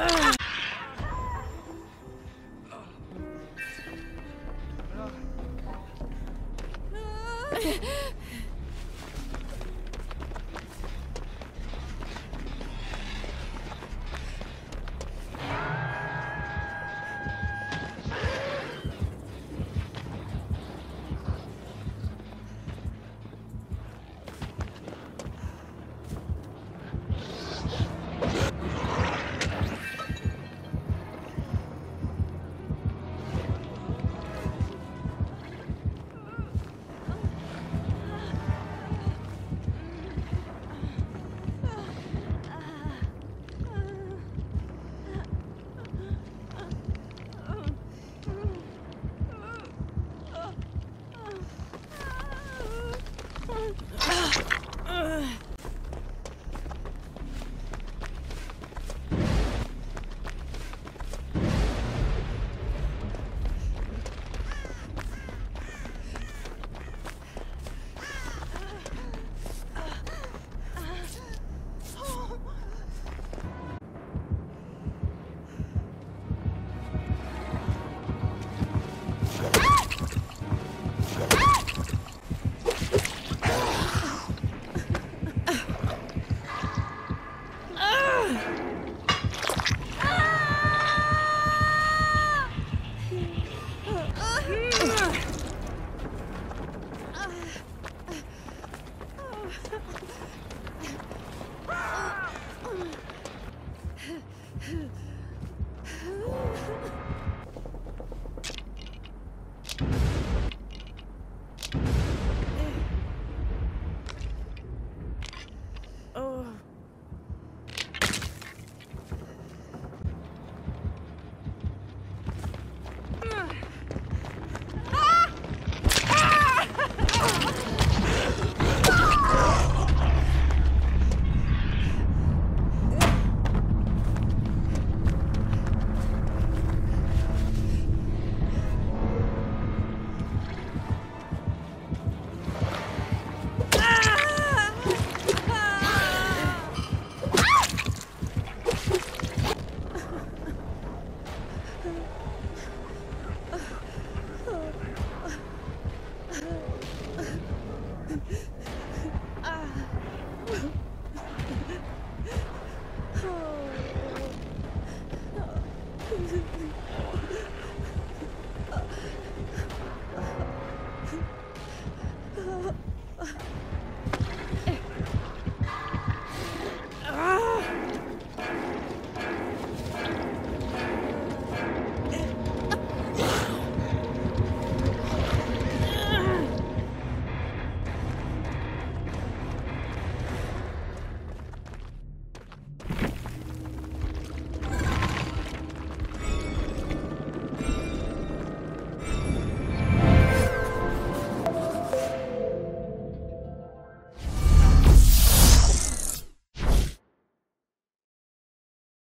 Uh. 哼哼哼